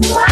Wow.